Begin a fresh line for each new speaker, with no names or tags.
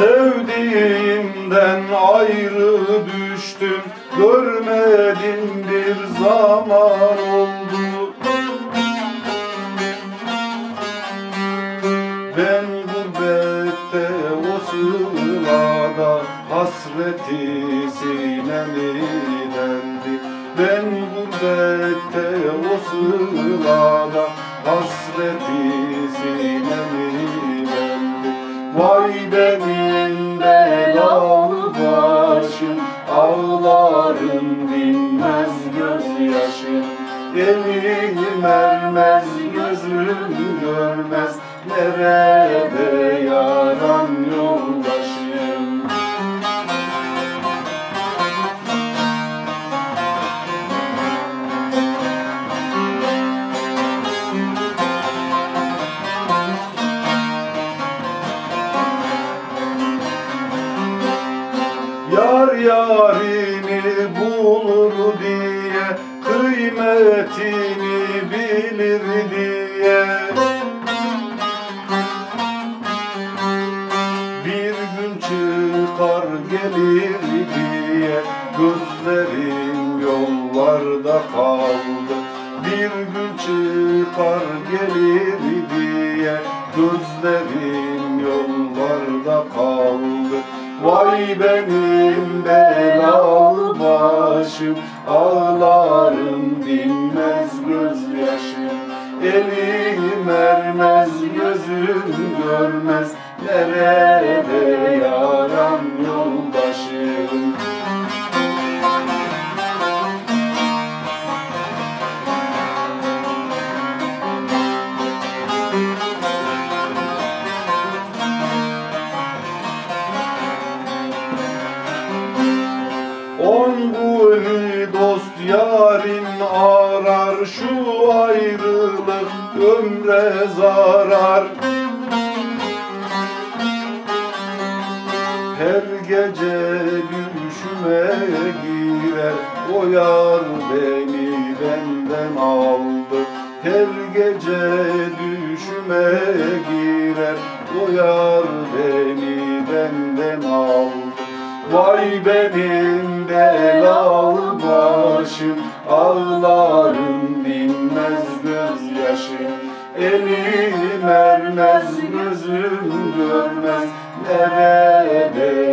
Sevdiğimden ayrı düştüm. Görmedim bir zaman oldu. Ben gurbette o sırada Hasreti sinemi dendi Ben gurbette o sırada Hasreti sinemi dendi Vay benim başım Ağlarım dinmez gözyaşım Elim ermez gözüm görmez. Nerede yaran yoldaşım yarini bulur diye Kıymetini bilir diye. Bir gün çıkar gelir diye Gözlerim yollarda kaldı. Bir gün çıkar gelir diye Gözlerim yollarda kaldı Vay benim belalı başım Ağlarım dinmez gözyaşım Elim ermez gözüm görmez Nerede yaram yoldaşım On gönül dost yarin arar Şu ayrılık ömre zarar. Her gece düşüme girer O yar beni benden aldı. Her gece düşüme girer O yar beni benden aldı Vay benim belalı başım Ağlarım dinmez gözyaşım. Elim ermez gözüm görmez Nerede